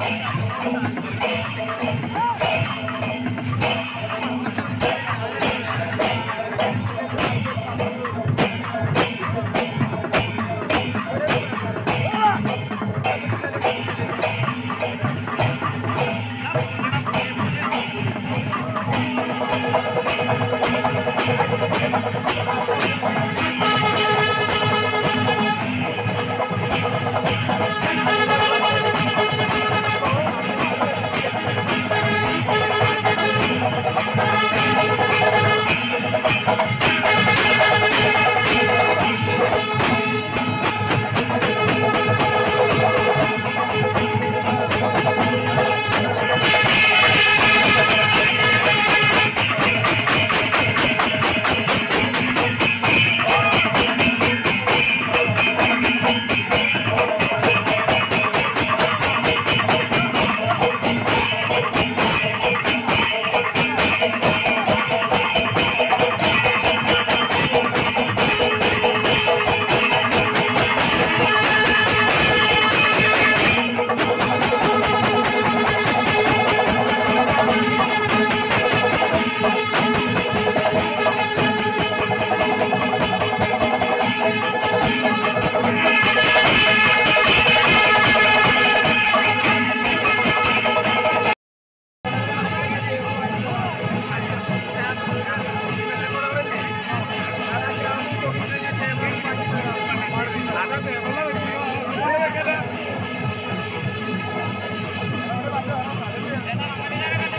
頼む! Thank you.